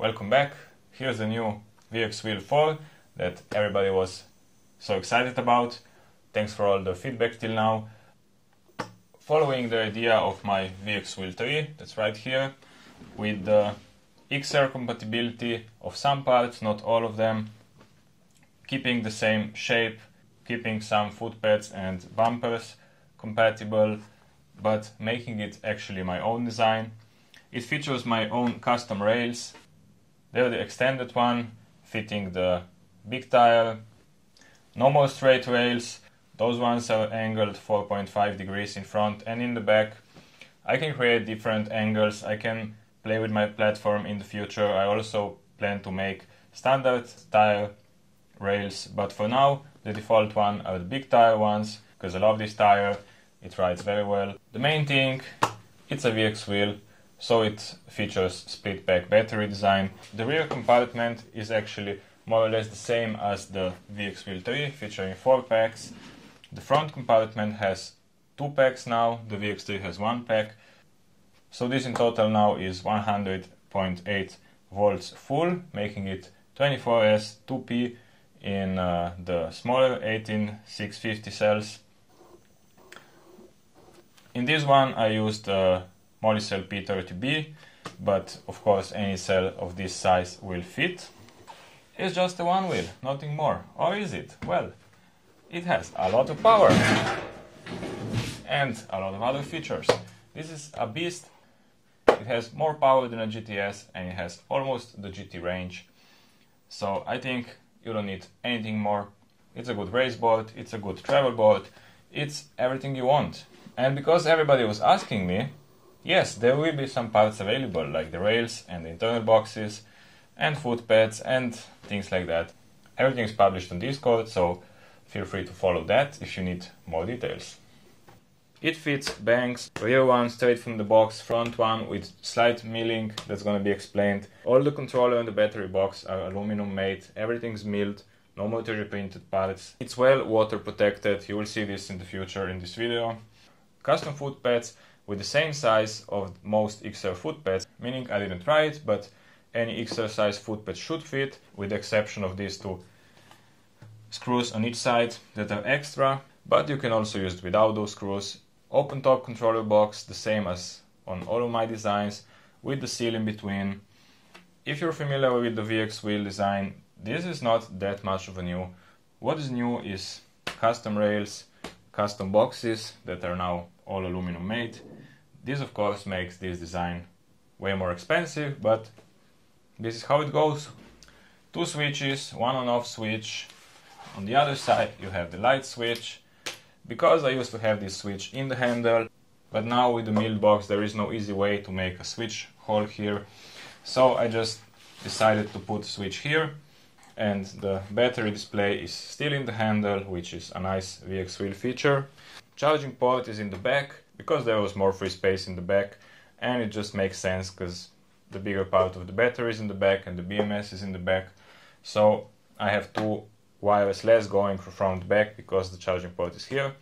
welcome back. Here's the new VX Wheel 4 that everybody was so excited about. Thanks for all the feedback till now. Following the idea of my VX Wheel 3, that's right here, with the XR compatibility of some parts, not all of them, keeping the same shape, keeping some foot pads and bumpers compatible, but making it actually my own design. It features my own custom rails. They're the extended one, fitting the big tire. No more straight rails. Those ones are angled 4.5 degrees in front and in the back. I can create different angles. I can play with my platform in the future. I also plan to make standard tire rails, but for now the default one are the big tire ones because I love this tire. It rides very well. The main thing, it's a VX wheel so it features split pack battery design. The rear compartment is actually more or less the same as the VX Wheel 3 featuring 4 packs. The front compartment has 2 packs now, the VX3 has 1 pack. So this in total now is 100.8 volts full, making it 24S 2P in uh, the smaller 18650 cells. In this one I used uh, Molicel P30B, but of course any cell of this size will fit. It's just a one wheel, nothing more. Or is it? Well, it has a lot of power and a lot of other features. This is a beast. It has more power than a GTS and it has almost the GT range. So I think you don't need anything more. It's a good race boat, it's a good travel boat, it's everything you want. And because everybody was asking me, Yes, there will be some parts available, like the rails and the internal boxes, and foot pads and things like that. Everything is published on Discord, so feel free to follow that if you need more details. It fits banks, rear one straight from the box, front one with slight milling that's gonna be explained. All the controller and the battery box are aluminum made, everything's milled, no 3D printed parts. It's well water protected, you will see this in the future in this video. Custom foot pads with the same size of most XR foot pads, meaning I didn't try it, but any XR size foot pad should fit, with the exception of these two screws on each side that are extra, but you can also use it without those screws. Open top controller box, the same as on all of my designs, with the seal in between. If you're familiar with the VX wheel design, this is not that much of a new. What is new is custom rails, custom boxes that are now all aluminum made, this of course makes this design way more expensive, but this is how it goes. Two switches, one on off switch. On the other side you have the light switch. Because I used to have this switch in the handle, but now with the milled box there is no easy way to make a switch hole here. So I just decided to put switch here and the battery display is still in the handle, which is a nice VX wheel feature. Charging port is in the back because there was more free space in the back and it just makes sense because the bigger part of the battery is in the back and the BMS is in the back. So I have two wires less going from front back because the charging port is here.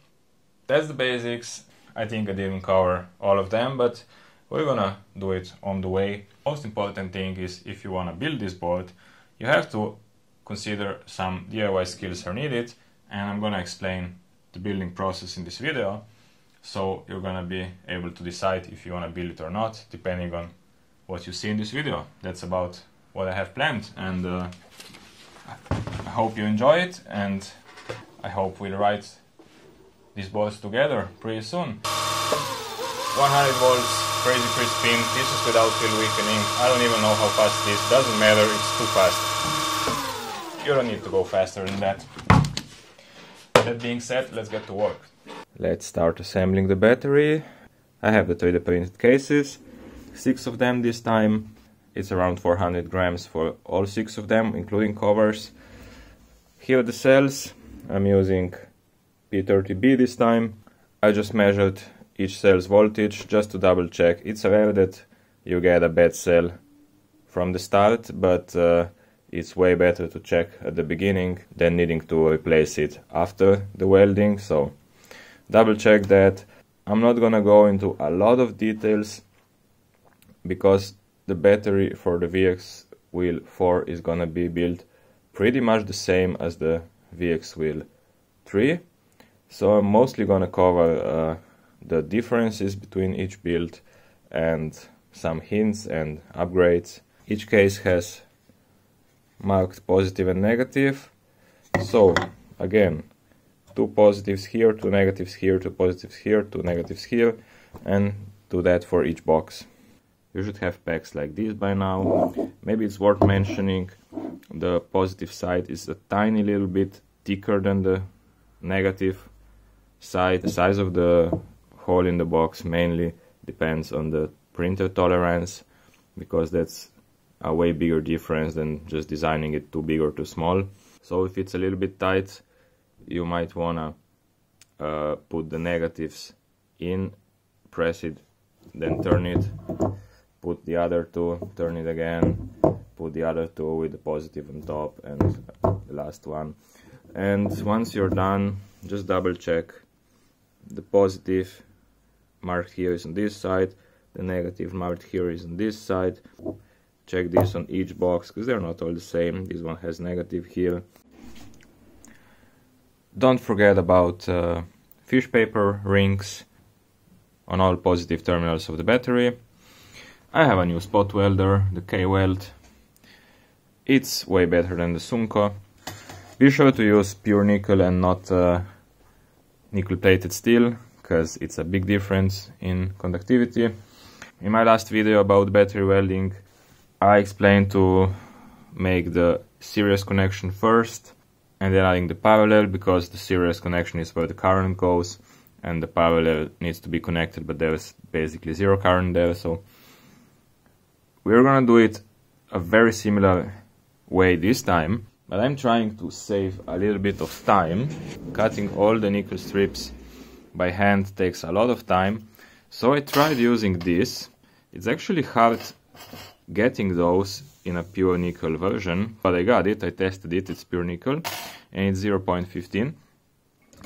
That's the basics. I think I didn't cover all of them, but we're gonna do it on the way. Most important thing is if you wanna build this board, you have to consider some DIY skills are needed and I'm gonna explain the building process in this video. So you're gonna be able to decide if you wanna build it or not, depending on what you see in this video. That's about what I have planned and uh, I hope you enjoy it and I hope we'll ride these boards together pretty soon. 100 volts, crazy free spin, this is without field weakening. I don't even know how fast this doesn't matter, it's too fast. You don't need to go faster than that. That being said, let's get to work. Let's start assembling the battery. I have the 3D printed cases, six of them this time. It's around 400 grams for all six of them, including covers. Here are the cells. I'm using P30B this time. I just measured each cell's voltage just to double check. It's rare that you get a bad cell from the start, but uh, it's way better to check at the beginning than needing to replace it after the welding. So double check that. I'm not gonna go into a lot of details because the battery for the VX wheel 4 is gonna be built pretty much the same as the VX wheel 3 so I'm mostly gonna cover uh, the differences between each build and some hints and upgrades. Each case has marked positive and negative. So again two positives here two negatives here two positives here two negatives here and do that for each box you should have packs like this by now. Maybe it's worth mentioning the positive side is a tiny little bit thicker than the negative side. The size of the hole in the box mainly depends on the printer tolerance because that's a way bigger difference than just designing it too big or too small. So if it's a little bit tight, you might wanna uh, put the negatives in, press it, then turn it put the other two, turn it again, put the other two with the positive on top and the last one. And once you're done, just double check the positive marked here is on this side, the negative marked here is on this side. Check this on each box because they're not all the same. This one has negative here. Don't forget about uh, fish paper rings on all positive terminals of the battery. I have a new spot welder, the K-Weld. It's way better than the Sunkko. Be sure to use pure nickel and not uh, nickel plated steel, because it's a big difference in conductivity. In my last video about battery welding, I explained to make the series connection first and then adding the parallel because the series connection is where the current goes and the parallel needs to be connected but there's basically zero current there so we're gonna do it a very similar way this time, but I'm trying to save a little bit of time. Cutting all the nickel strips by hand takes a lot of time, so I tried using this. It's actually hard getting those in a pure nickel version, but I got it, I tested it, it's pure nickel, and it's 0.15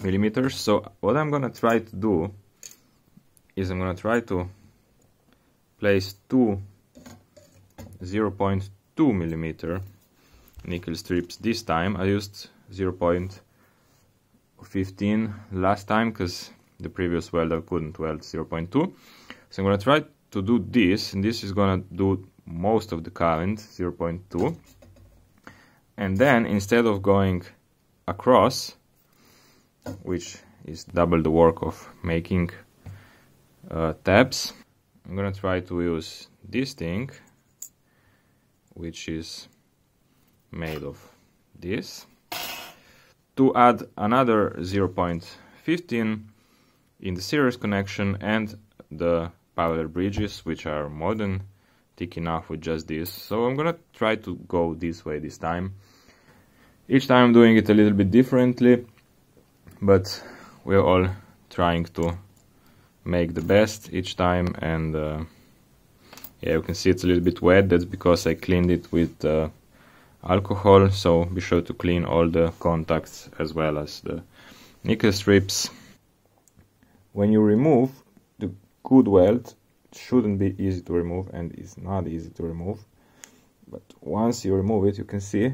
millimeters. So what I'm gonna try to do is I'm gonna try to place two 0.2 millimeter nickel strips this time. I used 0.15 last time because the previous welder couldn't weld 0.2. So I'm gonna try to do this and this is gonna do most of the current 0.2 and then instead of going across which is double the work of making uh, tabs I'm gonna try to use this thing which is made of this. To add another 0.15 in the series connection and the parallel bridges which are more than thick enough with just this. So I'm gonna try to go this way this time. Each time I'm doing it a little bit differently but we're all trying to make the best each time and uh, yeah you can see it's a little bit wet. That's because I cleaned it with uh, alcohol so be sure to clean all the contacts as well as the nickel strips. When you remove the good weld shouldn't be easy to remove and is not easy to remove. But once you remove it you can see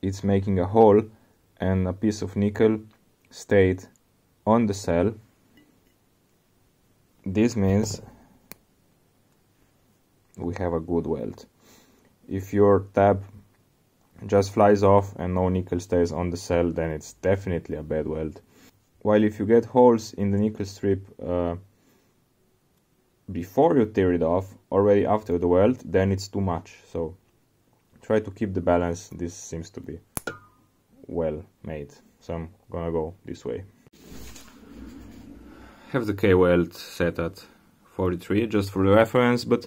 it's making a hole and a piece of nickel stayed on the cell. This means we have a good weld. If your tab just flies off and no nickel stays on the cell then it's definitely a bad weld while if you get holes in the nickel strip uh, before you tear it off already after the weld then it's too much. So try to keep the balance. This seems to be well made. So I'm gonna go this way. Have the K-weld set at 43 just for the reference, but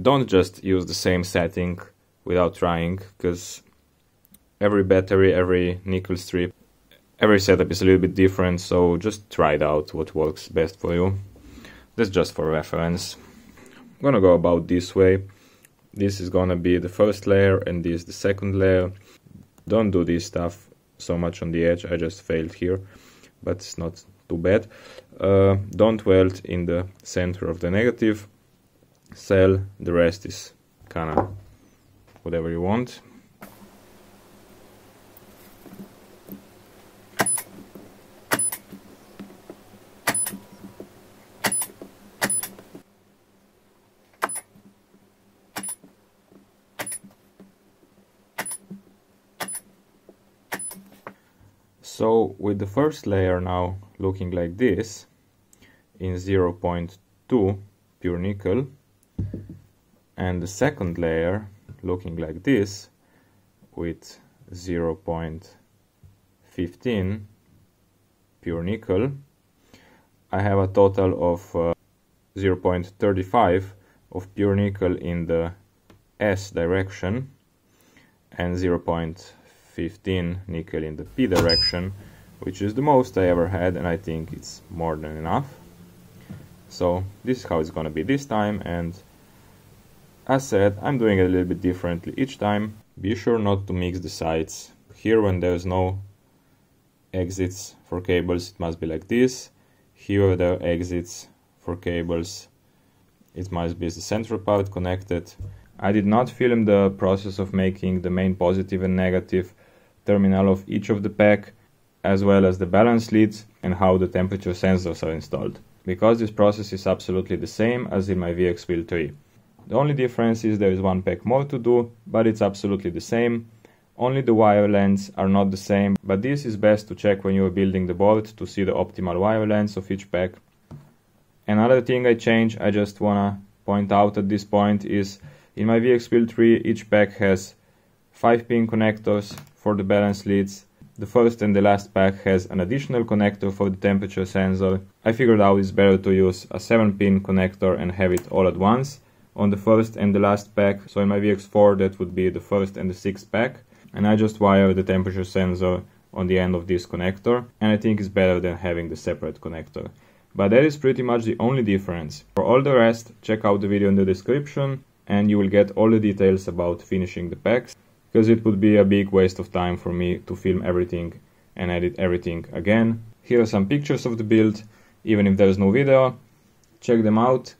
don't just use the same setting without trying, because every battery, every nickel strip, every setup is a little bit different, so just try it out what works best for you. That's just for reference. I'm gonna go about this way. This is gonna be the first layer and this the second layer. Don't do this stuff so much on the edge, I just failed here, but it's not too bad. Uh, don't weld in the center of the negative. cell, the rest is kinda whatever you want. So with the first layer now looking like this in 0.2 pure nickel and the second layer looking like this with 0.15 pure nickel I have a total of uh, 0.35 of pure nickel in the S direction and 0.5 15 nickel in the P direction, which is the most I ever had and I think it's more than enough. So this is how it's gonna be this time and as said, I'm doing it a little bit differently each time. Be sure not to mix the sides. Here when there's no exits for cables it must be like this. Here there are exits for cables it must be the central part connected. I did not film the process of making the main positive and negative terminal of each of the pack as well as the balance leads and how the temperature sensors are installed because this process is absolutely the same as in my VX Wheel 3. The only difference is there is one pack more to do, but it's absolutely the same. Only the wire lengths are not the same, but this is best to check when you are building the board to see the optimal wire lengths of each pack. Another thing I change, I just wanna point out at this point is in my VX Wheel 3 each pack has 5 pin connectors for the balance leads. The first and the last pack has an additional connector for the temperature sensor. I figured out it's better to use a 7 pin connector and have it all at once on the first and the last pack. So in my VX4 that would be the first and the sixth pack. And I just wire the temperature sensor on the end of this connector and I think it's better than having the separate connector. But that is pretty much the only difference. For all the rest, check out the video in the description and you will get all the details about finishing the packs because it would be a big waste of time for me to film everything and edit everything again. Here are some pictures of the build, even if there is no video. Check them out,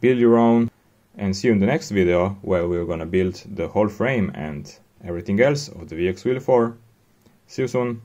build your own, and see you in the next video where we're gonna build the whole frame and everything else of the VX Wheel 4. See you soon!